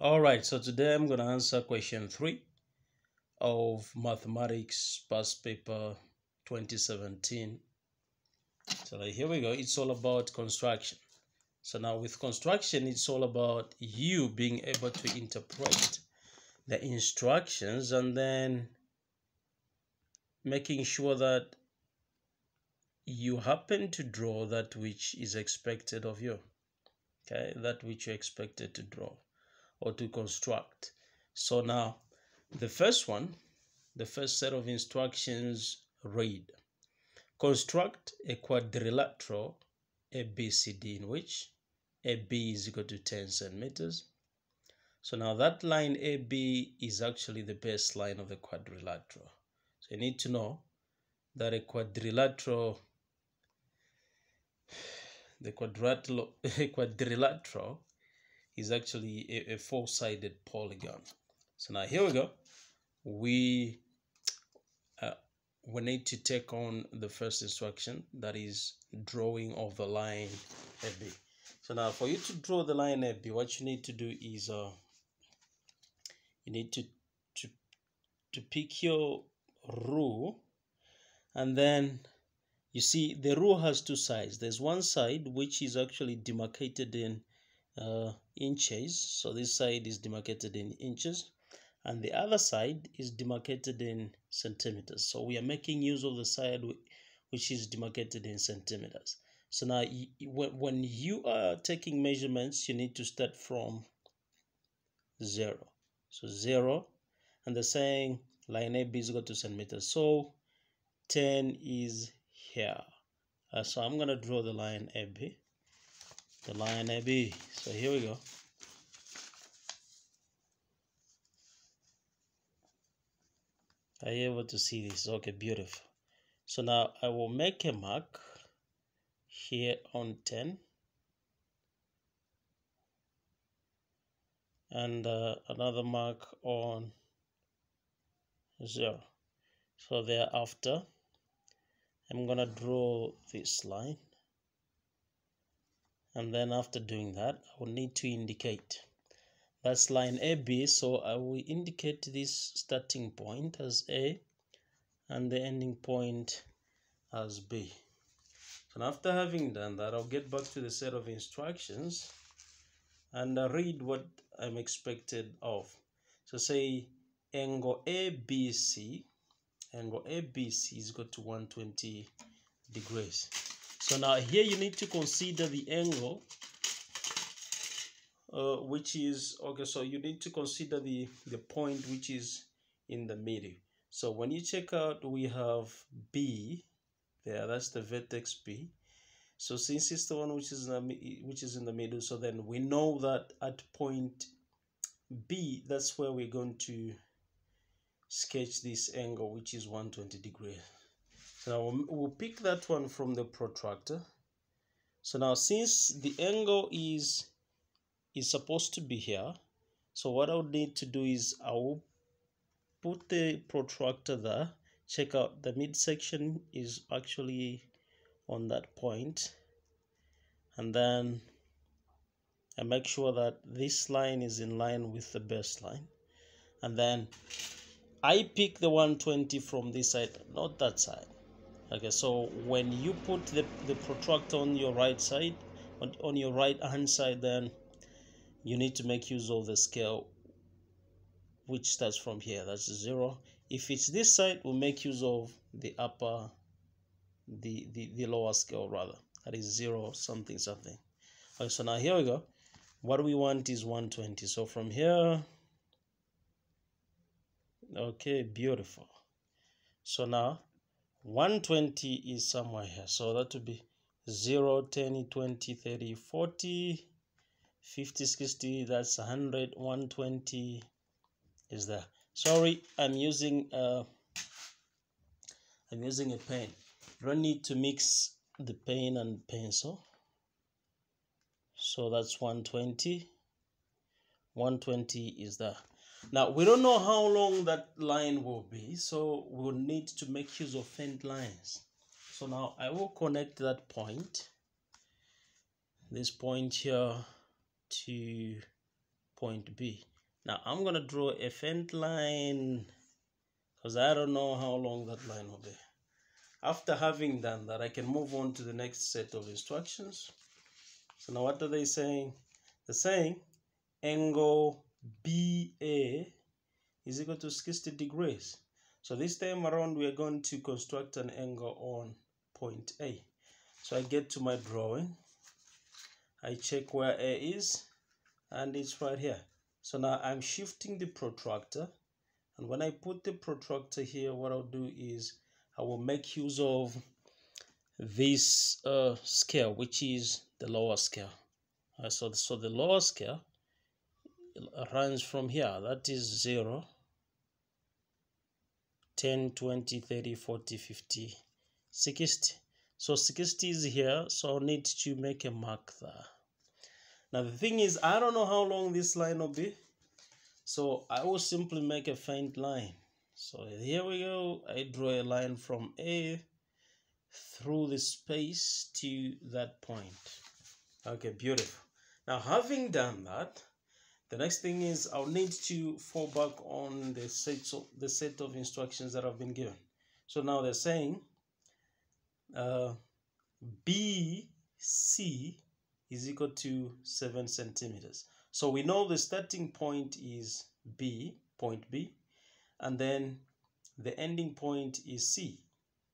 All right, so today I'm going to answer question three of mathematics past paper 2017. So here we go. It's all about construction. So now with construction, it's all about you being able to interpret the instructions and then making sure that you happen to draw that which is expected of you. Okay, that which you're expected to draw or to construct. So now the first one, the first set of instructions read construct a quadrilateral ABCD in which AB is equal to 10 centimeters. So now that line AB is actually the base line of the quadrilateral. So you need to know that a quadrilateral the quadrilateral, quadrilateral is actually a, a four-sided polygon. So now here we go. We uh, we need to take on the first instruction that is drawing of the line AB. So now for you to draw the line AB, what you need to do is uh, you need to to to pick your rule and then you see the rule has two sides. There's one side which is actually demarcated in uh, inches. So this side is demarcated in inches and the other side is demarcated in centimeters. So we are making use of the side which is demarcated in centimeters. So now when you are taking measurements, you need to start from zero. So zero and the saying line AB is equal to centimeters. So 10 is here. Uh, so I'm going to draw the line AB the line AB. So here we go. Are you able to see this? Okay, beautiful. So now I will make a mark here on 10 and uh, another mark on 0. So thereafter, I'm going to draw this line and then after doing that I will need to indicate. That's line AB so I will indicate this starting point as A and the ending point as B. And after having done that I'll get back to the set of instructions and uh, read what I'm expected of. So say angle ABC angle ABC is equal to 120 degrees so now here you need to consider the angle uh, which is okay so you need to consider the the point which is in the middle. So when you check out we have b there that's the vertex b. So since it's the one which is in the, which is in the middle so then we know that at point b that's where we're going to sketch this angle which is 120 degrees so we'll, pick that one from the protractor. So now since the angle is is supposed to be here, so what I would need to do is I will put the protractor there. Check out the midsection is actually on that point. And then I make sure that this line is in line with the baseline. And then I pick the 120 from this side, not that side okay so when you put the, the protractor on your right side on, on your right hand side then you need to make use of the scale which starts from here that's zero. If it's this side we'll make use of the upper the the, the lower scale rather. That is zero something something. Okay so now here we go. What we want is 120 so from here okay beautiful. So now 120 is somewhere here. So that would be 0 10 20 30 40 50 60 that's 100 120 is there. Sorry i'm using uh i'm using a pen. You don't need to mix the pen and pencil. So that's 120 120 is there now, we don't know how long that line will be, so we'll need to make use of faint lines. So now I will connect that point, this point here to point B. Now I'm going to draw a faint line because I don't know how long that line will be. After having done that, I can move on to the next set of instructions. So now what are they saying? They're saying angle BA is equal to 60 degrees. So this time around, we are going to construct an angle on point A. So I get to my drawing. I check where A is, and it's right here. So now I'm shifting the protractor. And when I put the protractor here, what I'll do is I will make use of this uh, scale, which is the lower scale. Uh, so, so the lower scale runs from here. That is 0, 10, 20, 30, 40, 50, 60. So 60 is here, so I'll need to make a mark there. Now the thing is, I don't know how long this line will be. So I will simply make a faint line. So here we go. I draw a line from A through the space to that point. Okay, beautiful. Now having done that, the next thing is I'll need to fall back on the set of, the set of instructions that I've been given. So now they're saying uh, BC is equal to 7 centimeters. So we know the starting point is B, point B, and then the ending point is C.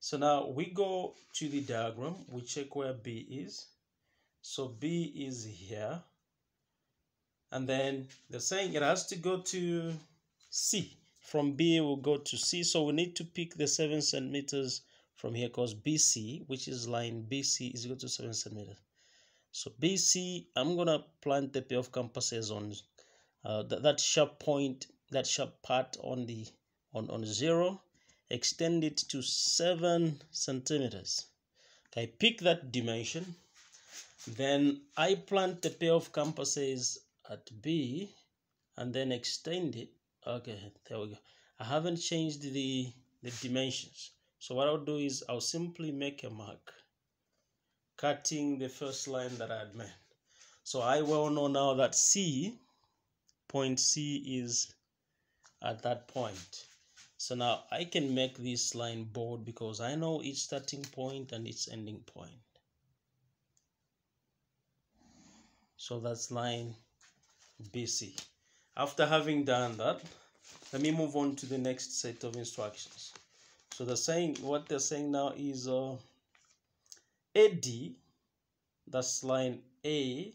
So now we go to the diagram, we check where B is. So B is here and then they're saying it has to go to C. From B will go to C, so we need to pick the 7 centimeters from here because BC, which is line BC, is equal to 7 centimeters. So BC, I'm going to plant the pair of compasses on uh, that, that sharp point, that sharp part on the on, on 0, extend it to 7 centimeters. I pick that dimension, then I plant the pair of compasses at B and then extend it. Okay, there we go. I haven't changed the, the dimensions. So what I'll do is I'll simply make a mark, cutting the first line that I had made. So I well know now that C, point C is at that point. So now I can make this line bold because I know its starting point and its ending point. So that's line BC. After having done that, let me move on to the next set of instructions. So they're saying what they're saying now is uh, AD, that's line A,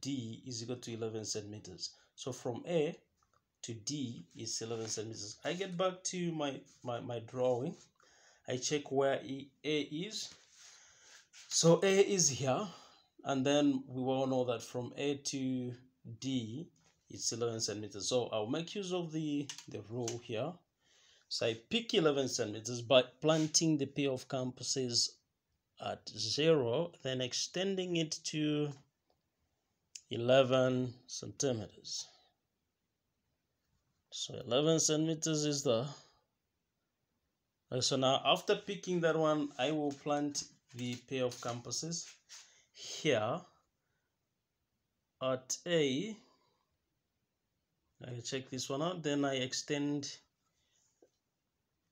D is equal to 11 centimeters. So from A to D is 11 centimeters. I get back to my, my, my drawing. I check where e, A is. So A is here. And then we all know that from A to D is 11 centimeters. So I'll make use of the, the rule here. So I pick 11 centimeters by planting the pair of compasses at 0, then extending it to 11 centimeters. So 11 centimeters is the so now after picking that one I will plant the pair of compasses here at A. I check this one out then I extend.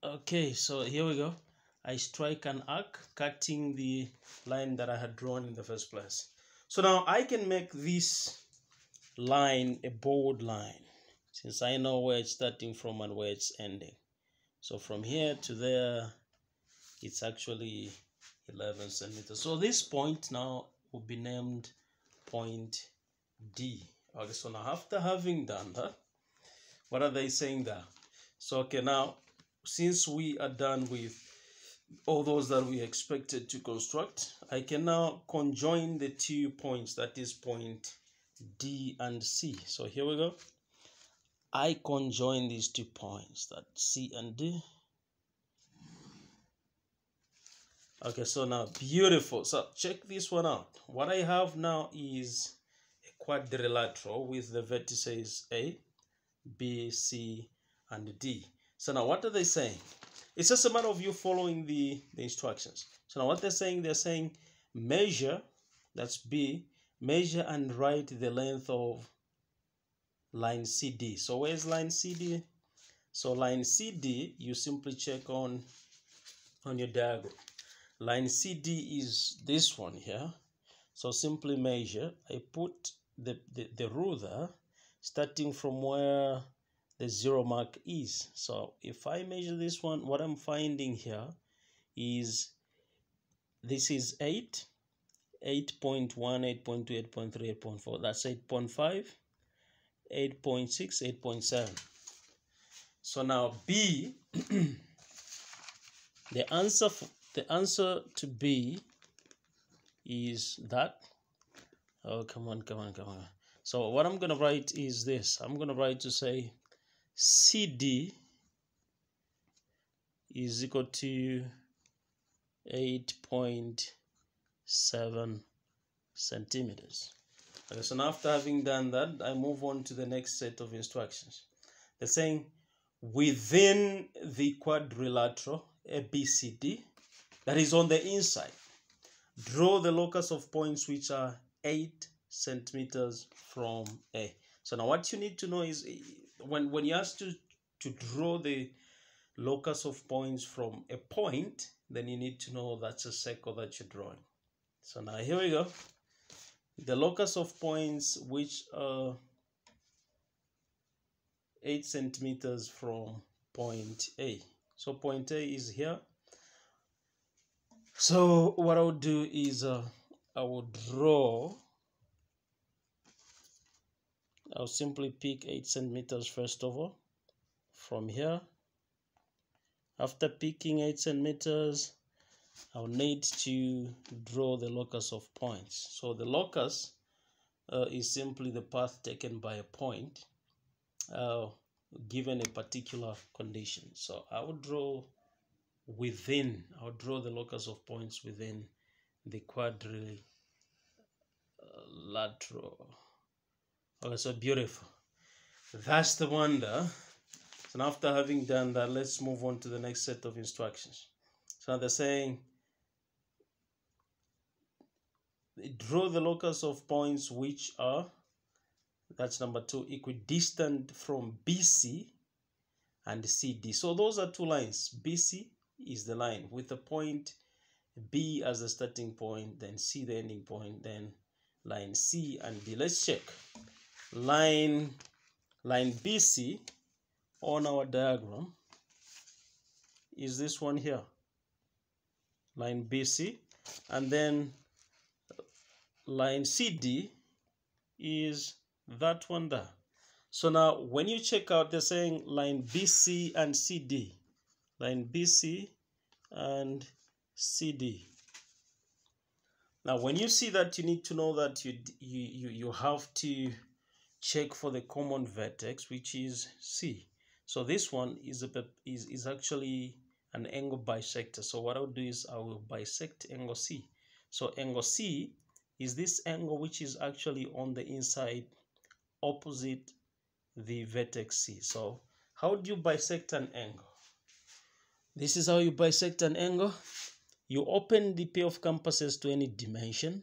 Okay so here we go. I strike an arc cutting the line that I had drawn in the first place. So now I can make this line a bold line since I know where it's starting from and where it's ending. So from here to there it's actually 11 centimeters. So this point now will be named point D. Okay so now after having done that what are they saying there? So okay now since we are done with all those that we expected to construct i can now conjoin the two points that is point d and c. So here we go. I conjoin these two points that c and d. Okay so now beautiful. So check this one out. What i have now is quadrilateral with the vertices A, B, C, and D. So now what are they saying? It's just a matter of you following the, the instructions. So now what they're saying, they're saying measure, that's B, measure and write the length of line CD. So where's line CD? So line CD, you simply check on on your diagram. Line CD is this one here. So simply measure. I put the, the, the ruler starting from where the zero mark is. So if I measure this one, what I'm finding here is this is 8, 8.1, 8.2, 8.3, 8.4. That's 8.5, 8.6, 8.7. So now B, the answer for the answer to B is that. Oh, come on, come on, come on. So what I'm going to write is this. I'm going to write to say CD is equal to 8.7 centimeters. Okay, so now after having done that, I move on to the next set of instructions. They're saying within the quadrilateral ABCD, that is on the inside, draw the locus of points which are 8 centimeters from A. So now what you need to know is when, when you ask to, to draw the locus of points from a point, then you need to know that's a circle that you're drawing. So now here we go. The locus of points which are 8 centimeters from point A. So point A is here. So what I will do is uh, I will draw I'll simply pick 8 centimeters first of all from here. After picking 8 centimeters, I'll need to draw the locus of points. So the locus uh, is simply the path taken by a point uh, given a particular condition. So I will draw within, I'll draw the locus of points within the quadrilateral Okay, so beautiful. That's the wonder. So after having done that, let's move on to the next set of instructions. So now they're saying, draw the locus of points which are, that's number two, equidistant from BC and CD. So those are two lines. BC is the line with the point B as the starting point, then C the ending point, then line C and D. Let's check. Line line BC on our diagram is this one here. Line BC and then line CD is that one there. So now when you check out they're saying line BC and CD line BC and CD now when you see that you need to know that you you you, have to check for the common vertex which is C. So this one is a is, is actually an angle bisector. So what I'll do is I will bisect angle C. So angle C is this angle which is actually on the inside opposite the vertex C. So how do you bisect an angle? This is how you bisect an angle. You open the pair of compasses to any dimension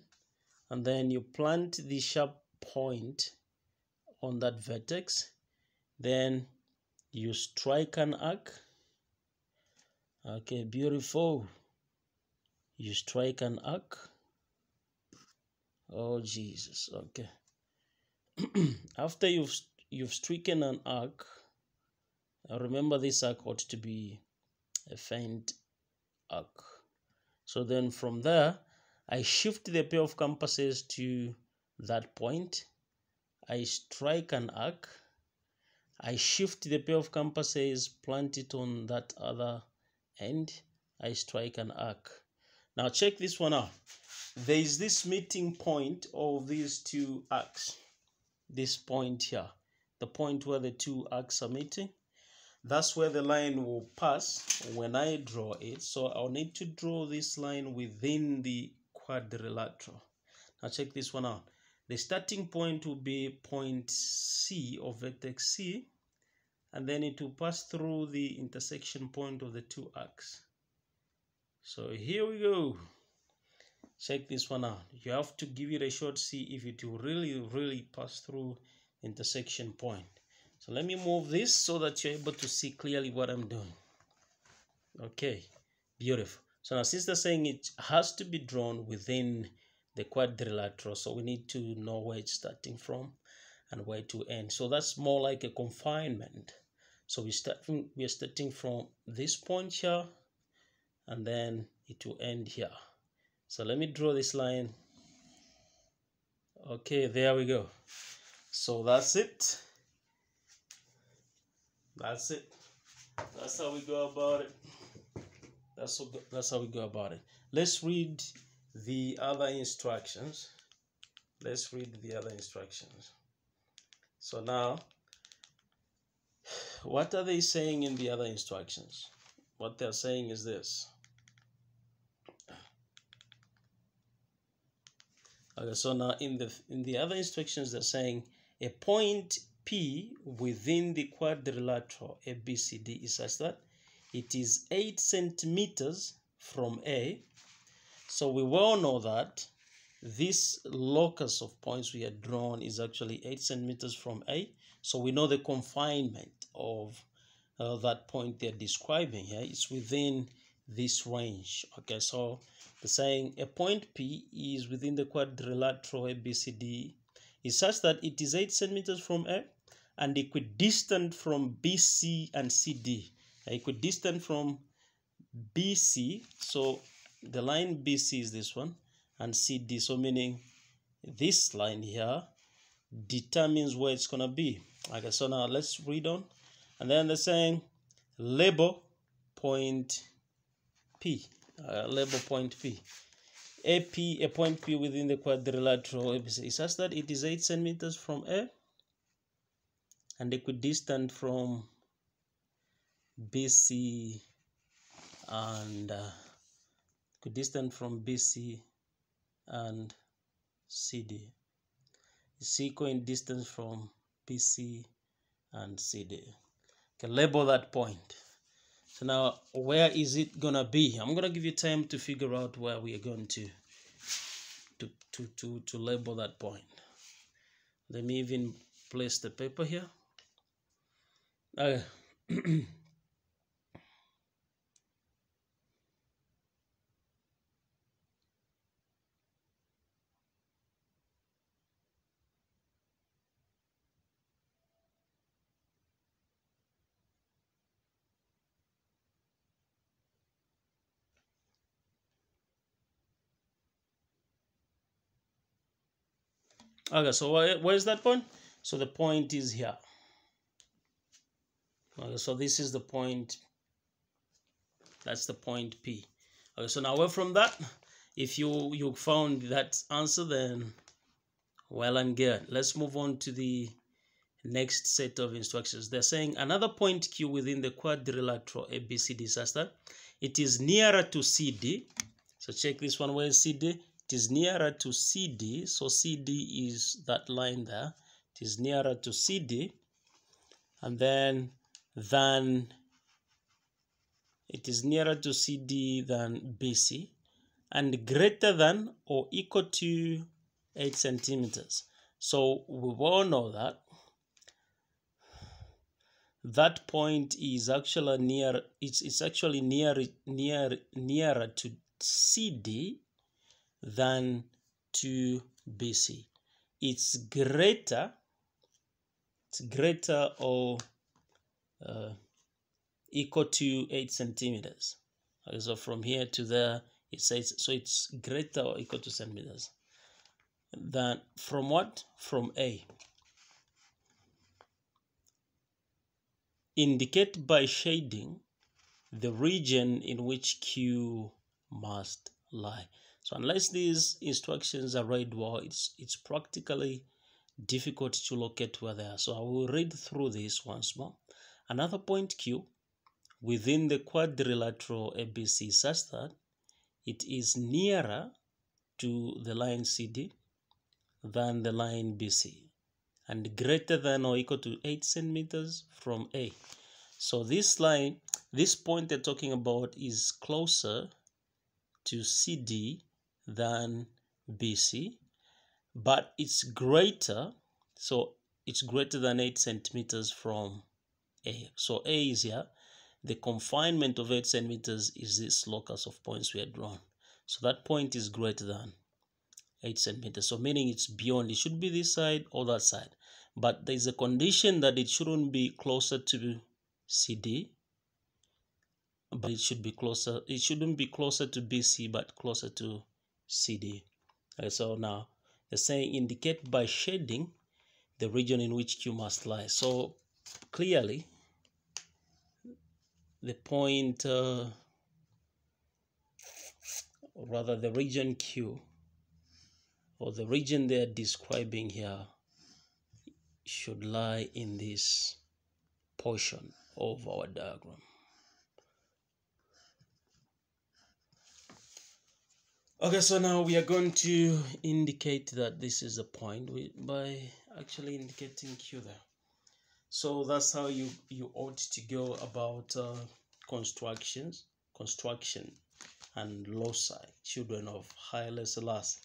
and then you plant the sharp point on that vertex. Then you strike an arc. Okay beautiful. You strike an arc. Oh jesus okay. After you've you've stricken an arc remember this arc ought to be a faint so then from there i shift the pair of compasses to that point I strike an arc, I shift the pair of compasses, plant it on that other end, I strike an arc. Now check this one out. There is this meeting point of these two arcs. This point here, the point where the two arcs are meeting. That's where the line will pass when I draw it. So I'll need to draw this line within the quadrilateral. Now check this one out. The starting point will be point C of vertex C, and then it will pass through the intersection point of the two arcs. So here we go. Check this one out. You have to give it a short see if it will really, really pass through intersection point. So let me move this so that you're able to see clearly what I'm doing. Okay, beautiful. So now since they're saying it has to be drawn within the quadrilateral, so we need to know where it's starting from and where to end. So that's more like a confinement. So we start from, we are starting from this point here and then it will end here. So let me draw this line. Okay, there we go. So that's it. That's it. That's how we go about it. That's how, that's how we go about it. Let's read the other instructions. Let's read the other instructions. So now, what are they saying in the other instructions? What they're saying is this. Okay, so now in the in the other instructions they're saying a point P within the quadrilateral ABCD is such that it is 8 centimeters from A. So we well know that this locus of points we had drawn is actually 8 centimeters from A. So we know the confinement of uh, that point they're describing here is within this range. Okay, so they're saying a point P is within the quadrilateral ABCD is such that it is 8 centimeters from A and equidistant from BC and CD. Equidistant from BC, so the line BC is this one and CD. So meaning this line here determines where it's gonna be. Okay, so now let's read on. And then they're saying label point P. Uh, label point P. AP, a point P within the quadrilateral ABC is such that it is 8 centimeters from A and equidistant from BC and uh, equidistant from BC and CD. Is equal in distance from BC and CD. Can label that point. So now, where is it gonna be? I'm gonna give you time to figure out where we are going to to to to, to label that point. Let me even place the paper here. Uh, okay. Okay, so where, where is that point? So the point is here. Okay, so this is the point. That's the point P. Okay, so now away from that, if you you found that answer, then well and good. Let's move on to the next set of instructions. They're saying another point Q within the quadrilateral ABCD such that it is nearer to CD. So check this one. Where is CD? It is nearer to CD. So CD is that line there. It is nearer to CD. And then than it is nearer to CD than BC and greater than or equal to 8 centimeters. So we all know that that point is actually near it's, it's actually near near nearer to CD than to BC. It's greater it's greater or uh, equal to 8 centimeters. So from here to there, it says, so it's greater or equal to centimeters. Than from what? From A. Indicate by shading the region in which Q must lie. So unless these instructions are read well, it's, it's practically difficult to locate where they are. So I will read through this once more. Another point Q within the quadrilateral ABC such that it is nearer to the line CD than the line BC and greater than or equal to 8 centimeters from A. So this line, this point they're talking about is closer to CD than BC, but it's greater. So it's greater than 8 centimeters from A. So A is here. The confinement of 8 centimeters is this locus of points we had drawn. So that point is greater than 8 centimeters. So meaning it's beyond. It should be this side or that side. But there's a condition that it shouldn't be closer to CD. But it should be closer. It shouldn't be closer to BC, but closer to CD. Okay, uh, so now they're saying indicate by shading the region in which Q must lie. So clearly, the point, uh, or rather the region Q, or the region they're describing here, should lie in this portion of our diagram. Okay, so now we are going to indicate that this is a point by actually indicating Q there. So that's how you, you ought to go about uh, constructions, construction and loci, children of Haile Selassie.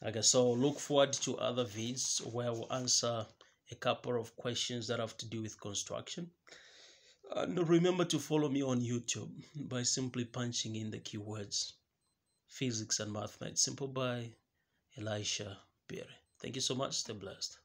Okay, so look forward to other vids where we'll answer a couple of questions that have to do with construction. And remember to follow me on YouTube by simply punching in the keywords Physics and Math Made Simple by Elisha Phiri. Thank you so much. Stay blessed.